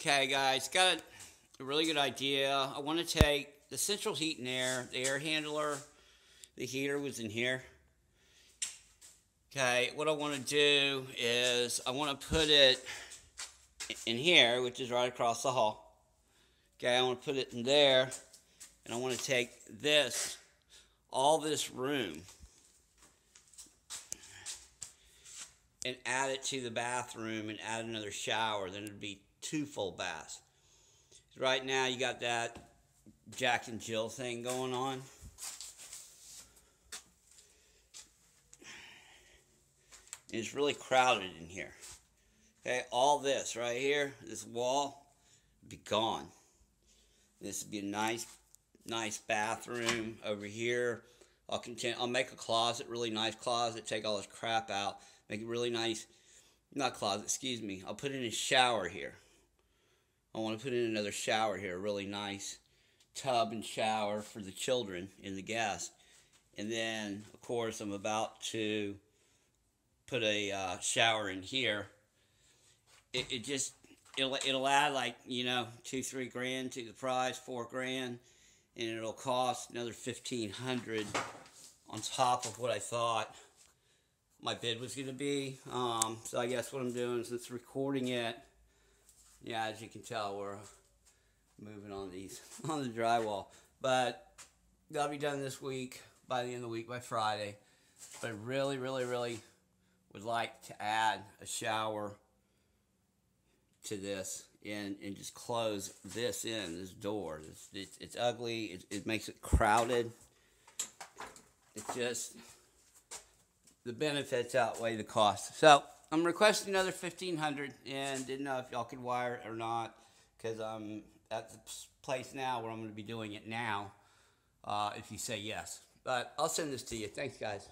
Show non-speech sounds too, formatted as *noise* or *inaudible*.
Okay, guys, got a really good idea. I want to take the central heat and air, the air handler, the heater was in here. Okay, what I want to do is I want to put it in here, which is right across the hall. Okay, I want to put it in there, and I want to take this, all this room, and add it to the bathroom and add another shower. Then it'd be two full baths. Right now, you got that Jack and Jill thing going on. It's really crowded in here. Okay, all this right here, this wall, be gone. This would be a nice, nice bathroom over here. I'll continue. I'll make a closet, really nice closet. Take all this crap out. Make it really nice. Not closet, excuse me. I'll put in a shower here. I want to put in another shower here, a really nice tub and shower for the children and the guests. And then, of course, I'm about to put a uh, shower in here. It, it just it'll it'll add like you know two three grand to the price, four grand, and it'll cost another fifteen hundred on top of what I thought my bid was going to be. Um, so I guess what I'm doing is it's recording it yeah, as you can tell, we're moving on these *laughs* on the drywall. But that'll be done this week by the end of the week by Friday. But really, really, really would like to add a shower to this and, and just close this in, this door. It's, it's, it's ugly. It, it makes it crowded. It's just the benefits outweigh the cost. So I'm requesting another 1500 and didn't know if y'all could wire it or not because I'm at the place now where I'm going to be doing it now uh, if you say yes. But I'll send this to you. Thanks, guys.